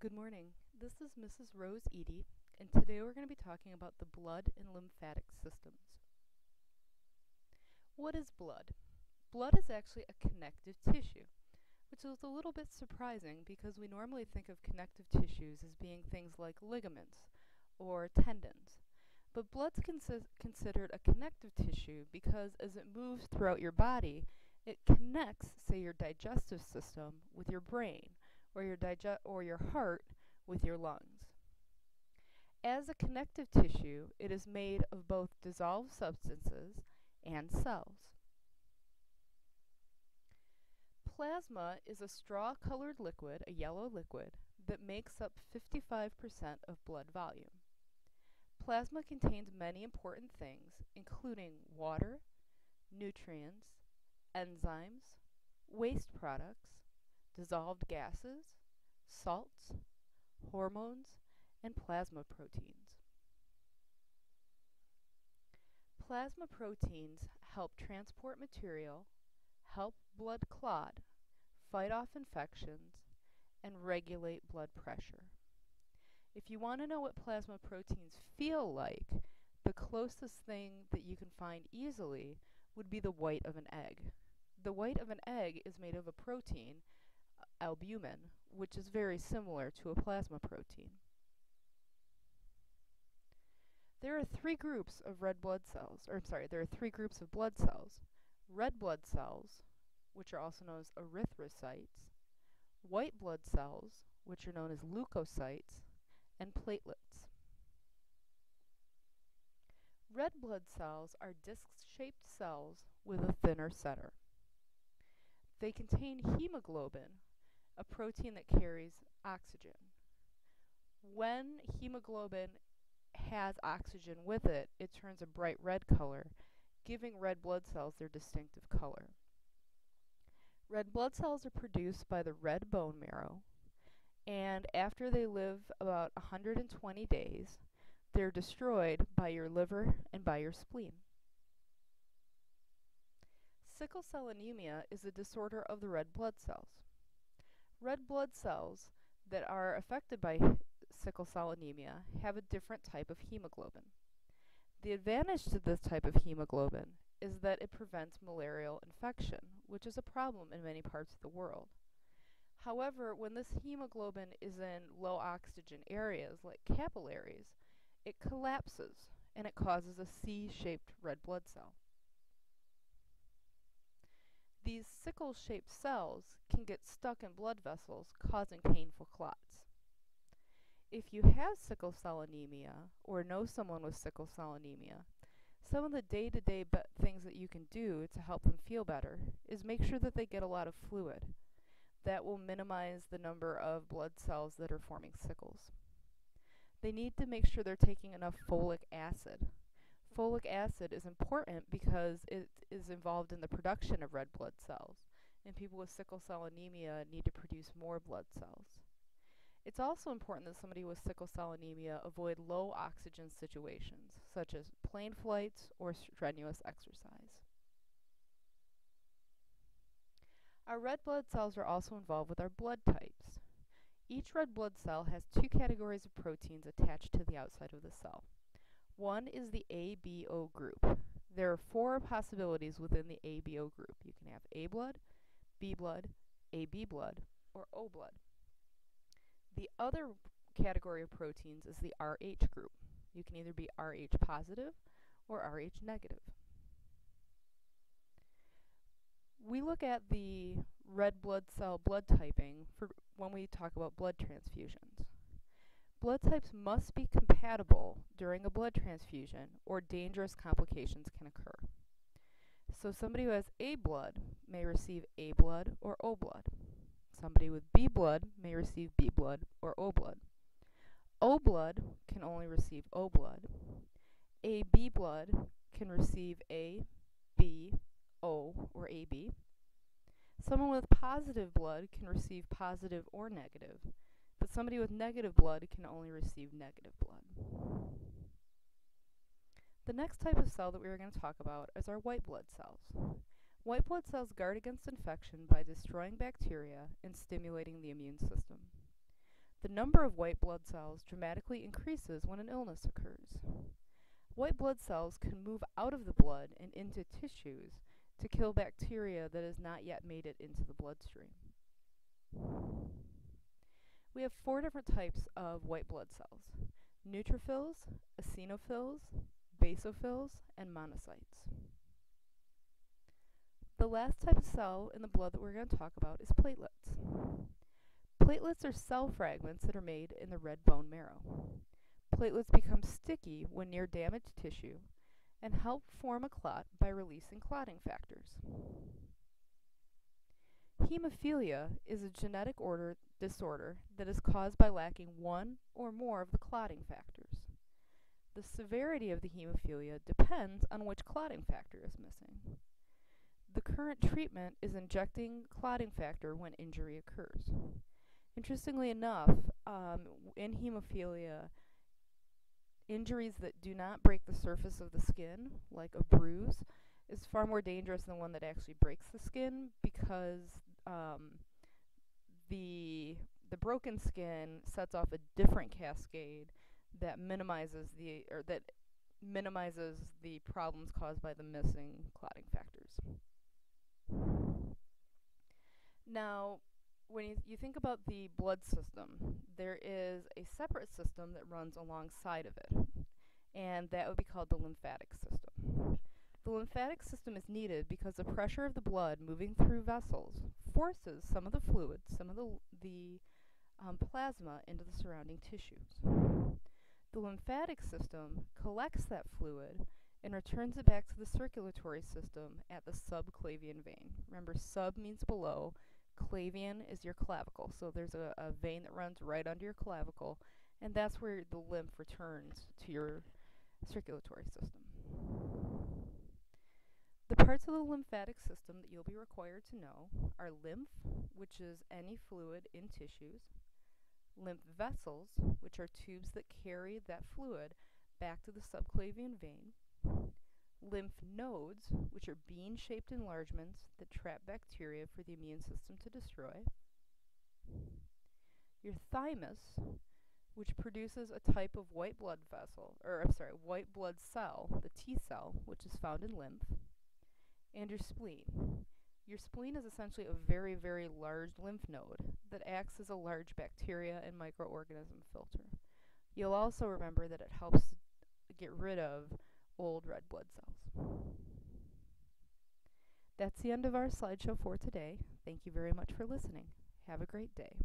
Good morning. This is Mrs. Rose Eady, and today we're going to be talking about the blood and lymphatic systems. What is blood? Blood is actually a connective tissue, which is a little bit surprising because we normally think of connective tissues as being things like ligaments or tendons. But blood's consi considered a connective tissue because as it moves throughout your body, it connects, say, your digestive system with your brain or your, dige- or your heart with your lungs. As a connective tissue, it is made of both dissolved substances and cells. Plasma is a straw-colored liquid, a yellow liquid, that makes up 55% of blood volume. Plasma contains many important things, including water, nutrients, enzymes, waste products, dissolved gases, salts, hormones, and plasma proteins. Plasma proteins help transport material, help blood clot, fight off infections, and regulate blood pressure. If you want to know what plasma proteins feel like, the closest thing that you can find easily would be the white of an egg. The white of an egg is made of a protein albumin, which is very similar to a plasma protein. There are three groups of red blood cells, or I'm sorry, there are three groups of blood cells. Red blood cells, which are also known as erythrocytes, white blood cells, which are known as leukocytes, and platelets. Red blood cells are disc-shaped cells with a thinner center. They contain hemoglobin, a protein that carries oxygen. When hemoglobin has oxygen with it, it turns a bright red color, giving red blood cells their distinctive color. Red blood cells are produced by the red bone marrow, and after they live about 120 days, they're destroyed by your liver and by your spleen. Sickle cell anemia is a disorder of the red blood cells. Red blood cells that are affected by sickle cell anemia have a different type of hemoglobin. The advantage to this type of hemoglobin is that it prevents malarial infection, which is a problem in many parts of the world. However, when this hemoglobin is in low oxygen areas like capillaries, it collapses and it causes a C-shaped red blood cell. These sickle-shaped cells can get stuck in blood vessels, causing painful clots. If you have sickle cell anemia or know someone with sickle cell anemia, some of the day-to-day -day things that you can do to help them feel better is make sure that they get a lot of fluid. That will minimize the number of blood cells that are forming sickles. They need to make sure they're taking enough folic acid folic acid is important because it is involved in the production of red blood cells, and people with sickle cell anemia need to produce more blood cells. It's also important that somebody with sickle cell anemia avoid low oxygen situations, such as plane flights or strenuous exercise. Our red blood cells are also involved with our blood types. Each red blood cell has two categories of proteins attached to the outside of the cell. One is the ABO group. There are four possibilities within the ABO group. You can have A blood, B blood, AB blood, or O blood. The other category of proteins is the RH group. You can either be RH positive or RH negative. We look at the red blood cell blood typing for when we talk about blood transfusions. Blood types must be compatible during a blood transfusion or dangerous complications can occur. So somebody who has A blood may receive A blood or O blood. Somebody with B blood may receive B blood or O blood. O blood can only receive O blood. AB blood can receive A, B, O, or AB. Someone with positive blood can receive positive or negative, somebody with negative blood can only receive negative blood. The next type of cell that we are going to talk about is our white blood cells. White blood cells guard against infection by destroying bacteria and stimulating the immune system. The number of white blood cells dramatically increases when an illness occurs. White blood cells can move out of the blood and into tissues to kill bacteria that has not yet made it into the bloodstream. We have four different types of white blood cells neutrophils, eosinophils, basophils, and monocytes. The last type of cell in the blood that we're going to talk about is platelets. Platelets are cell fragments that are made in the red bone marrow. Platelets become sticky when near damaged tissue and help form a clot by releasing clotting factors. Hemophilia is a genetic order disorder that is caused by lacking one or more of the clotting factors. The severity of the hemophilia depends on which clotting factor is missing. The current treatment is injecting clotting factor when injury occurs. Interestingly enough, um, in hemophilia, injuries that do not break the surface of the skin, like a bruise, is far more dangerous than one that actually breaks the skin because um, the the broken skin sets off a different cascade that minimizes the or that minimizes the problems caused by the missing clotting factors. Now, when you, you think about the blood system, there is a separate system that runs alongside of it, and that would be called the lymphatic system. The lymphatic system is needed because the pressure of the blood moving through vessels forces some of the fluid, some of the, the um, plasma into the surrounding tissues. The lymphatic system collects that fluid and returns it back to the circulatory system at the subclavian vein. Remember, sub means below, clavian is your clavicle. So there's a, a vein that runs right under your clavicle, and that's where the lymph returns to your circulatory system. The parts of the lymphatic system that you'll be required to know are lymph, which is any fluid in tissues, lymph vessels, which are tubes that carry that fluid back to the subclavian vein, lymph nodes, which are bean shaped enlargements that trap bacteria for the immune system to destroy, your thymus, which produces a type of white blood vessel, or I'm sorry, white blood cell, the T cell, which is found in lymph, and your spleen. Your spleen is essentially a very, very large lymph node that acts as a large bacteria and microorganism filter. You'll also remember that it helps get rid of old red blood cells. That's the end of our slideshow for today. Thank you very much for listening. Have a great day.